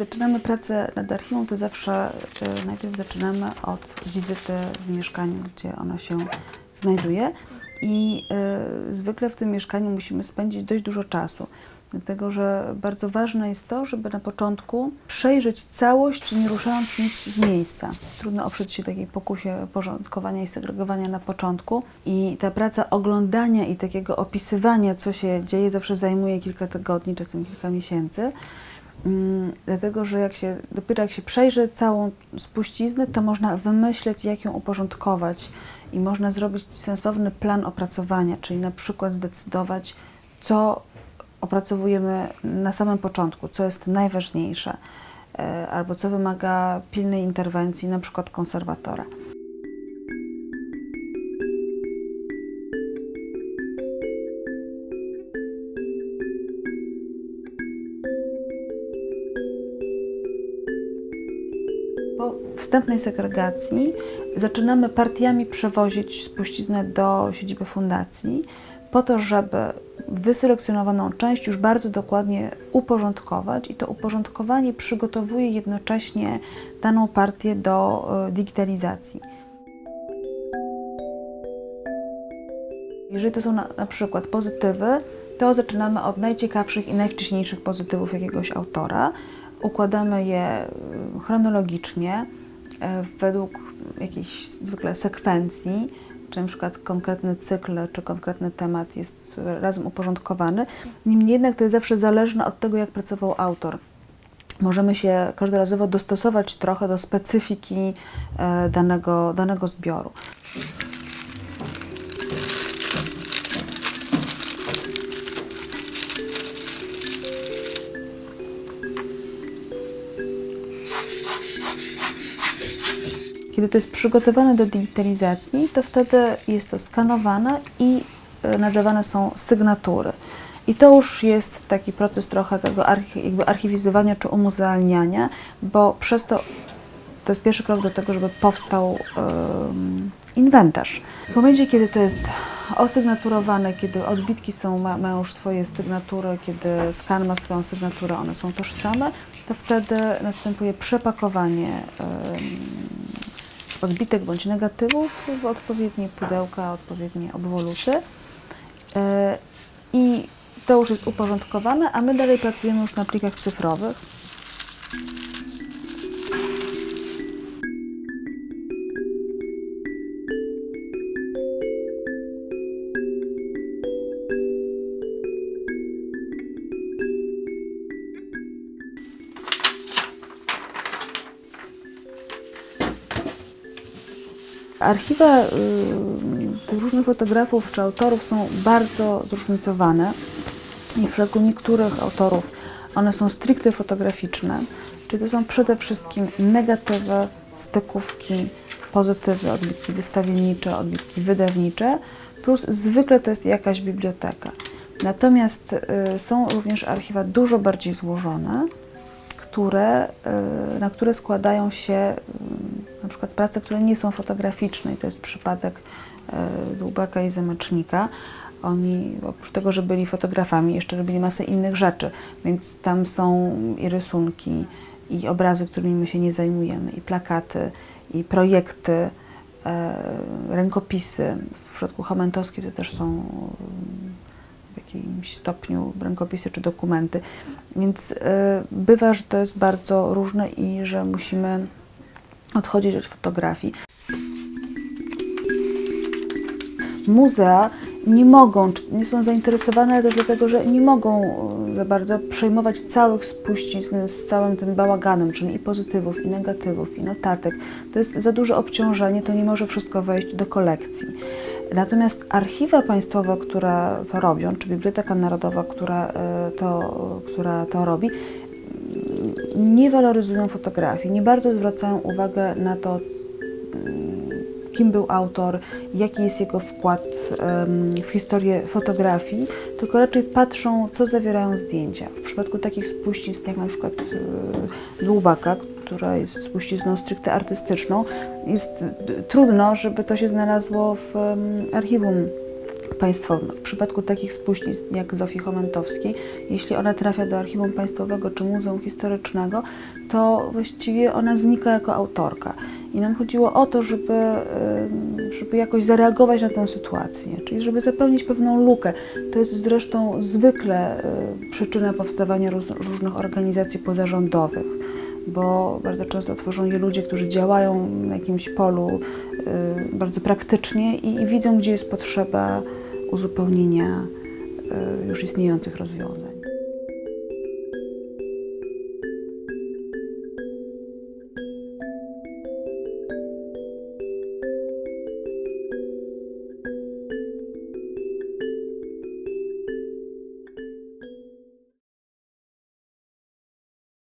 Zaczynamy pracę nad archiwum, to zawsze y, najpierw zaczynamy od wizyty w mieszkaniu, gdzie ono się znajduje. I y, zwykle w tym mieszkaniu musimy spędzić dość dużo czasu. Dlatego, że bardzo ważne jest to, żeby na początku przejrzeć całość, nie ruszając nic z miejsca. Trudno oprzeć się takiej pokusie porządkowania i segregowania na początku. I ta praca oglądania i takiego opisywania, co się dzieje, zawsze zajmuje kilka tygodni, czasem kilka miesięcy. Mm, dlatego, że jak się, dopiero jak się przejrzy całą spuściznę, to można wymyśleć, jak ją uporządkować i można zrobić sensowny plan opracowania, czyli na przykład zdecydować, co opracowujemy na samym początku, co jest najważniejsze, e, albo co wymaga pilnej interwencji, na przykład konserwatora. Po wstępnej segregacji zaczynamy partiami przewozić spuściznę do siedziby fundacji, po to, żeby wyselekcjonowaną część już bardzo dokładnie uporządkować i to uporządkowanie przygotowuje jednocześnie daną partię do e, digitalizacji. Jeżeli to są na, na przykład pozytywy, to zaczynamy od najciekawszych i najwcześniejszych pozytywów jakiegoś autora. Układamy je chronologicznie, e, według jakiejś zwykle sekwencji czy na przykład konkretny cykl, czy konkretny temat jest razem uporządkowany. Niemniej jednak to jest zawsze zależne od tego, jak pracował autor. Możemy się każdorazowo dostosować trochę do specyfiki e, danego, danego zbioru. Kiedy to jest przygotowane do digitalizacji, to wtedy jest to skanowane i e, nadawane są sygnatury. I to już jest taki proces trochę tego jakby archiwizowania czy umuzealniania, bo przez to to jest pierwszy krok do tego, żeby powstał um, inwentarz. W momencie, kiedy to jest osygnaturowane, kiedy odbitki są, ma, mają już swoje sygnatury, kiedy skan ma swoją sygnaturę, one są tożsame, to wtedy następuje przepakowanie um, odbitek bądź negatywów w odpowiednie pudełka, odpowiednie obwoluty. E, I to już jest uporządkowane, a my dalej pracujemy już na plikach cyfrowych. Archiwa y, tych różnych fotografów czy autorów są bardzo zróżnicowane i w przypadku niektórych autorów one są stricte fotograficzne, czyli to są przede wszystkim negatywy, stykówki, pozytywy, odbitki wystawiennicze, odbitki wydawnicze, plus zwykle to jest jakaś biblioteka. Natomiast y, są również archiwa dużo bardziej złożone, które, y, na które składają się przykład prace, które nie są fotograficzne i to jest przypadek Dłubaka i Zamecznika. Oni oprócz tego, że byli fotografami, jeszcze robili masę innych rzeczy, więc tam są i rysunki, i obrazy, którymi my się nie zajmujemy, i plakaty, i projekty, e, rękopisy. W przypadku Chomentowskiej to też są jakimś stopniu rękopisy czy dokumenty. Więc y, bywa, że to jest bardzo różne i że musimy odchodzić od fotografii. Muzea nie mogą, nie są zainteresowane ale też dlatego, że nie mogą e, za bardzo przejmować całych spuścizn z całym tym bałaganem, czyli i pozytywów, i negatywów, i notatek. To jest za duże obciążenie, to nie może wszystko wejść do kolekcji. Natomiast archiwa państwowe, które to robią, czy Biblioteka Narodowa, która e, to, która to robi, nie waloryzują fotografii, nie bardzo zwracają uwagę na to, kim był autor, jaki jest jego wkład w historię fotografii, tylko raczej patrzą, co zawierają zdjęcia. W przypadku takich spuścizn, jak na przykład e, Dłubaka, która jest spuścizną stricte artystyczną, jest trudno, żeby to się znalazło w archiwum państwowym. W przypadku takich spuścizn jak Zofii Chomentowskiej, jeśli ona trafia do Archiwum Państwowego czy Muzeum Historycznego, to właściwie ona znika jako autorka. I nam chodziło o to, żeby, żeby jakoś zareagować na tę sytuację, czyli żeby zapełnić pewną lukę. To jest zresztą zwykle y, przyczyna powstawania różnych organizacji pozarządowych, bo bardzo często tworzą je ludzie, którzy działają na jakimś polu y, bardzo praktycznie i, widzą, gdzie jest potrzeba uzupełnienia y, już istniejących rozwiązań.